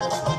you.